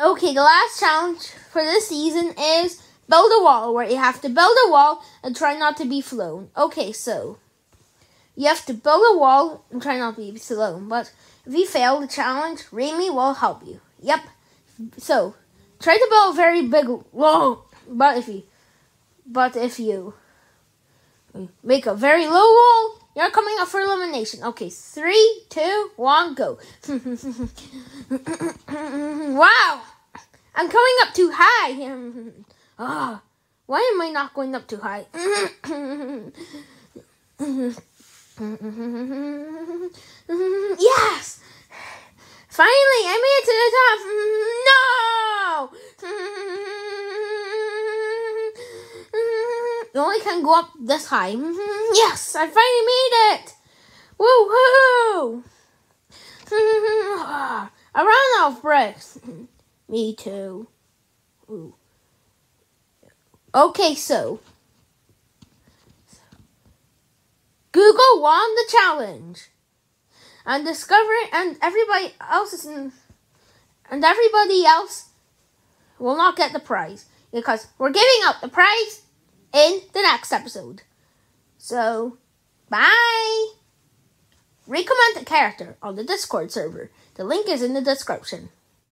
Okay, the last challenge for this season is build a wall, where you have to build a wall and try not to be flown. Okay, so you have to build a wall and try not to be flown. But if you fail the challenge, Remy will help you. Yep. So try to build a very big wall. But if you, but if you make a very low wall, you're coming up for elimination. Okay, three, two, one, go. wow, I'm coming up too high. Ah, why am I not going up too high? yes! Finally, I made it to the top! No! You only can go up this high. Yes, I finally made it! Woo hoo! I ran out of bricks. Me too. Ooh. Okay, so Google won the challenge, and Discovery and everybody else is in, and everybody else will not get the prize because we're giving out the prize in the next episode. So, bye. Recommend a character on the Discord server. The link is in the description.